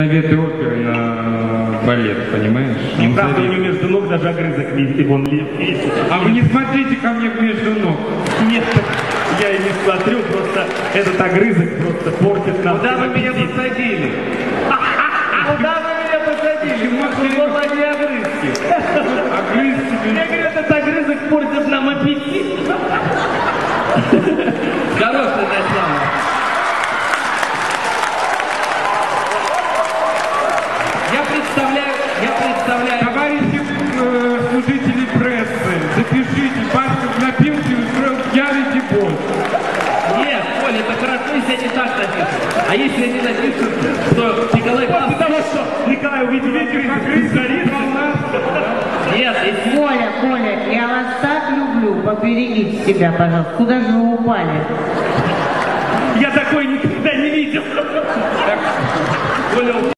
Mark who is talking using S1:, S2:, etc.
S1: Советы оперы на балет, понимаешь? Он
S2: Правда, у него между ног даже огрызок висит, и вон ли- висит.
S1: А вы не смотрите ко мне между ног.
S2: Нет, я и не смотрю, просто этот огрызок просто портит нам
S3: Куда вы меня посадили? Куда вы меня посадили? Вот они огрызки.
S1: Огрызки.
S3: Я говорю, этот огрызок портит нам аппетит. Хорошее начало. Я представляю, я представляю.
S1: Товарищи э, служители прессы, запишите, Басков напился и устроил пьяный дебош.
S3: Нет, Коля, это хорошо, если они так напишут. А если они напишут, что Николай Павлович...
S2: того, что Николай увидел огрызок, горит.
S3: Нет, если...
S4: Коля, Коля, я вас так люблю, поберегите себя, пожалуйста. Куда же вы упали?
S2: Я такой никогда не видел.
S3: Коля